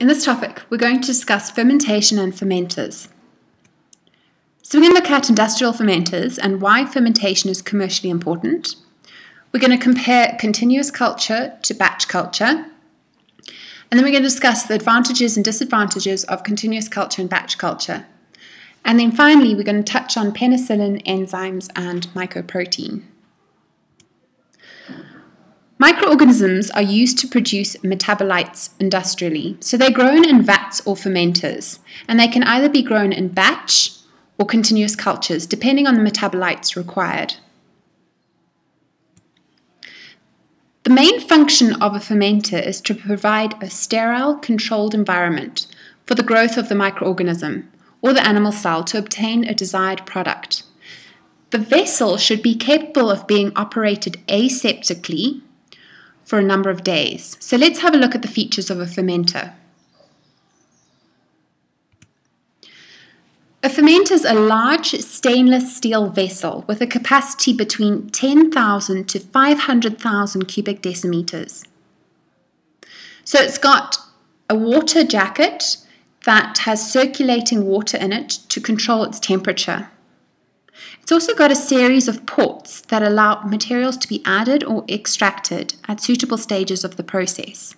In this topic, we're going to discuss fermentation and fermenters. So we're going to look at industrial fermenters and why fermentation is commercially important. We're going to compare continuous culture to batch culture. And then we're going to discuss the advantages and disadvantages of continuous culture and batch culture. And then finally, we're going to touch on penicillin, enzymes, and mycoprotein. Microorganisms are used to produce metabolites industrially. So they're grown in vats or fermenters, and they can either be grown in batch or continuous cultures, depending on the metabolites required. The main function of a fermenter is to provide a sterile, controlled environment for the growth of the microorganism or the animal cell to obtain a desired product. The vessel should be capable of being operated aseptically for a number of days. So let's have a look at the features of a fermenter. A fermenter is a large stainless steel vessel with a capacity between 10,000 to 500,000 cubic decimeters. So it's got a water jacket that has circulating water in it to control its temperature. It's also got a series of ports that allow materials to be added or extracted at suitable stages of the process.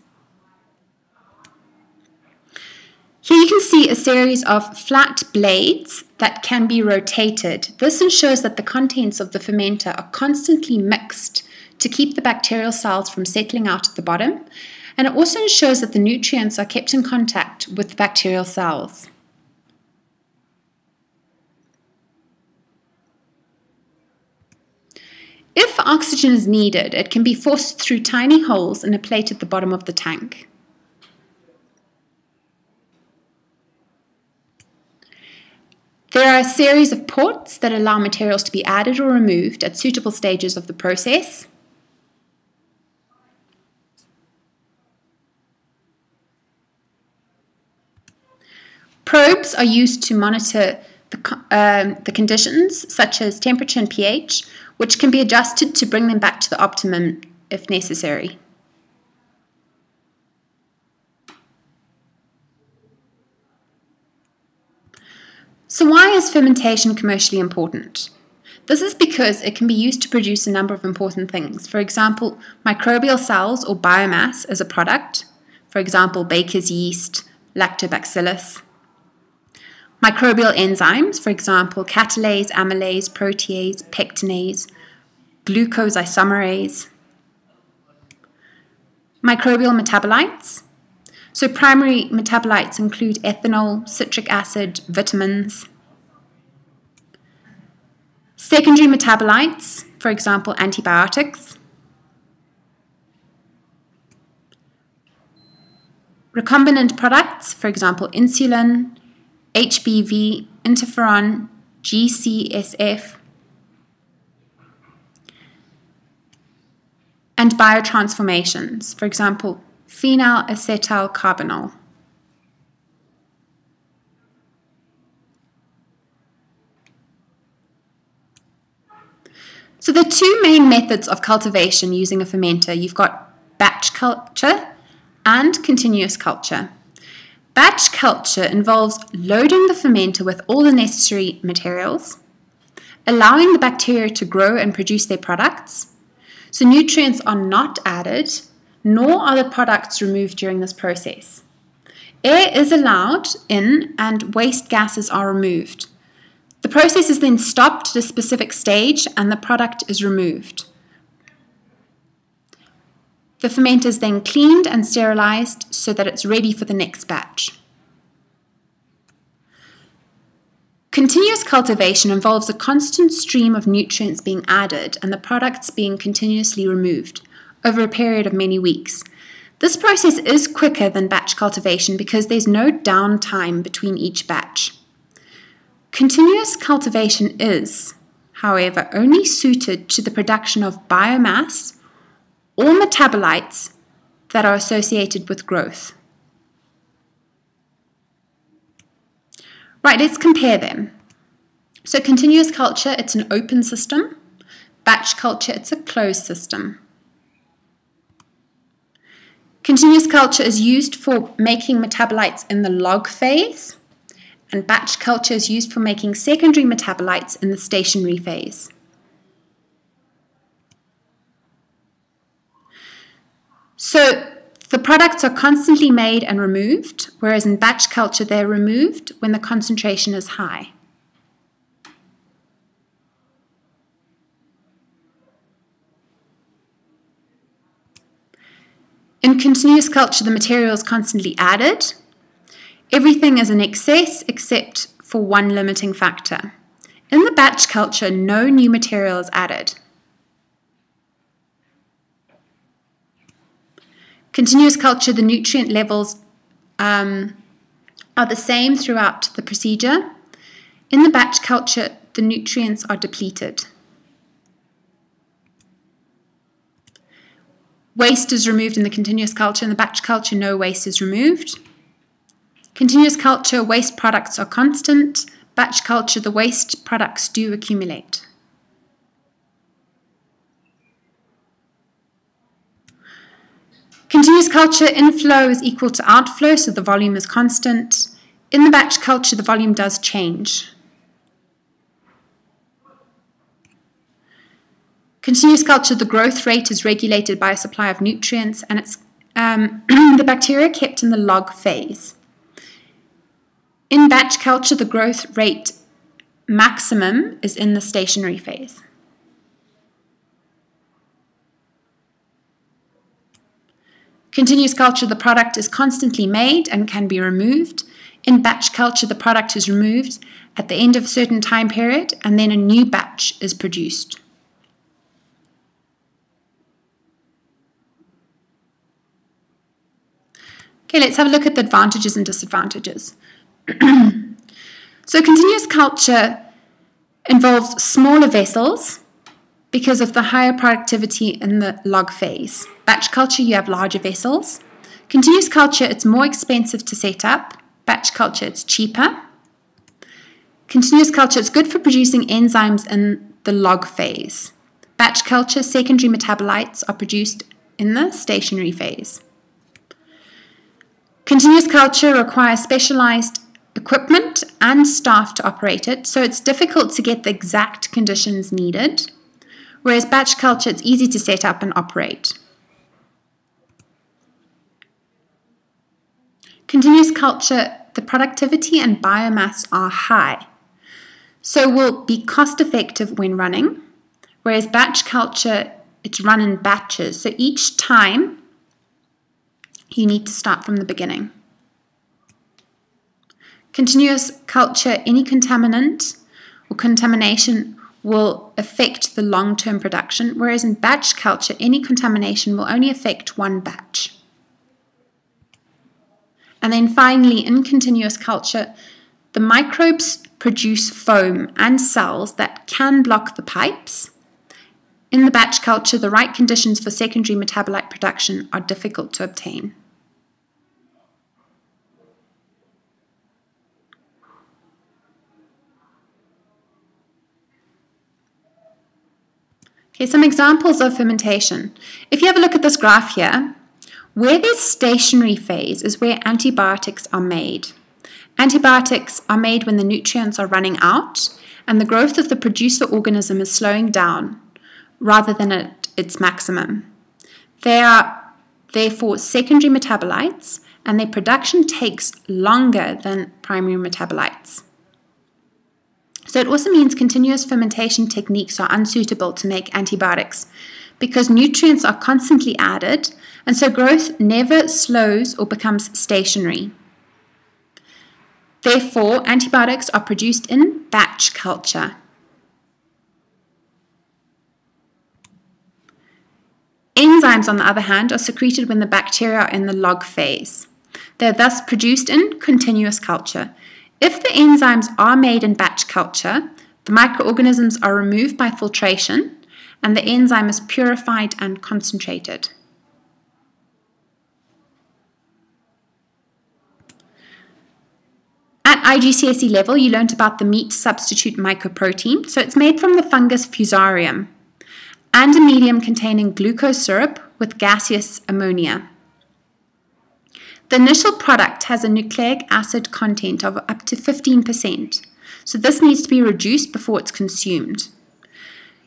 Here you can see a series of flat blades that can be rotated. This ensures that the contents of the fermenter are constantly mixed to keep the bacterial cells from settling out at the bottom, and it also ensures that the nutrients are kept in contact with the bacterial cells. If oxygen is needed, it can be forced through tiny holes in a plate at the bottom of the tank. There are a series of ports that allow materials to be added or removed at suitable stages of the process. Probes are used to monitor the, um, the conditions, such as temperature and pH, which can be adjusted to bring them back to the optimum if necessary. So why is fermentation commercially important? This is because it can be used to produce a number of important things. For example, microbial cells or biomass as a product, for example, baker's yeast, lactobacillus. Microbial enzymes, for example, catalase, amylase, protease, pectinase, glucose isomerase. Microbial metabolites. So primary metabolites include ethanol, citric acid, vitamins. Secondary metabolites, for example, antibiotics. Recombinant products, for example, insulin, HBV, interferon, GCSF, and biotransformations, for example, phenyl carbonyl. So the two main methods of cultivation using a fermenter, you've got batch culture and continuous culture. Batch culture involves loading the fermenter with all the necessary materials, allowing the bacteria to grow and produce their products. So nutrients are not added, nor are the products removed during this process. Air is allowed in and waste gases are removed. The process is then stopped at a specific stage and the product is removed. The ferment is then cleaned and sterilized so that it's ready for the next batch. Continuous cultivation involves a constant stream of nutrients being added and the products being continuously removed over a period of many weeks. This process is quicker than batch cultivation because there's no downtime between each batch. Continuous cultivation is, however, only suited to the production of biomass or metabolites that are associated with growth. Right, let's compare them. So continuous culture, it's an open system. Batch culture, it's a closed system. Continuous culture is used for making metabolites in the log phase, and batch culture is used for making secondary metabolites in the stationary phase. So the products are constantly made and removed, whereas in batch culture they're removed when the concentration is high. In continuous culture, the material is constantly added. Everything is in excess except for one limiting factor. In the batch culture, no new material is added. Continuous culture, the nutrient levels um, are the same throughout the procedure. In the batch culture, the nutrients are depleted. Waste is removed in the continuous culture. In the batch culture, no waste is removed. Continuous culture, waste products are constant. Batch culture, the waste products do accumulate. Continuous culture inflow is equal to outflow, so the volume is constant. In the batch culture, the volume does change. Continuous culture, the growth rate is regulated by a supply of nutrients and it's um, the bacteria kept in the log phase. In batch culture, the growth rate maximum is in the stationary phase. Continuous culture, the product is constantly made and can be removed. In batch culture, the product is removed at the end of a certain time period and then a new batch is produced. Okay, let's have a look at the advantages and disadvantages. so, continuous culture involves smaller vessels because of the higher productivity in the log phase. Batch culture, you have larger vessels. Continuous culture, it's more expensive to set up. Batch culture, it's cheaper. Continuous culture, it's good for producing enzymes in the log phase. Batch culture, secondary metabolites are produced in the stationary phase. Continuous culture requires specialized equipment and staff to operate it, so it's difficult to get the exact conditions needed whereas batch culture, it's easy to set up and operate. Continuous culture, the productivity and biomass are high, so will be cost effective when running, whereas batch culture, it's run in batches, so each time you need to start from the beginning. Continuous culture, any contaminant or contamination will affect the long term production, whereas in batch culture, any contamination will only affect one batch. And then finally, in continuous culture, the microbes produce foam and cells that can block the pipes. In the batch culture, the right conditions for secondary metabolite production are difficult to obtain. Okay, some examples of fermentation. If you have a look at this graph here, where there's stationary phase is where antibiotics are made. Antibiotics are made when the nutrients are running out and the growth of the producer organism is slowing down rather than at its maximum. They are therefore secondary metabolites and their production takes longer than primary metabolites. So it also means continuous fermentation techniques are unsuitable to make antibiotics because nutrients are constantly added and so growth never slows or becomes stationary. Therefore, antibiotics are produced in batch culture. Enzymes, on the other hand, are secreted when the bacteria are in the log phase. They are thus produced in continuous culture. If the enzymes are made in batch culture, the microorganisms are removed by filtration and the enzyme is purified and concentrated. At IGCSE level, you learnt about the meat substitute mycoprotein. So it's made from the fungus Fusarium and a medium containing glucose syrup with gaseous ammonia. The initial product has a nucleic acid content of up to 15%, so this needs to be reduced before it's consumed.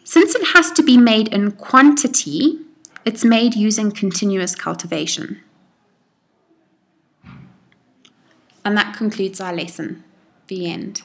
Since it has to be made in quantity, it's made using continuous cultivation. And that concludes our lesson. The end.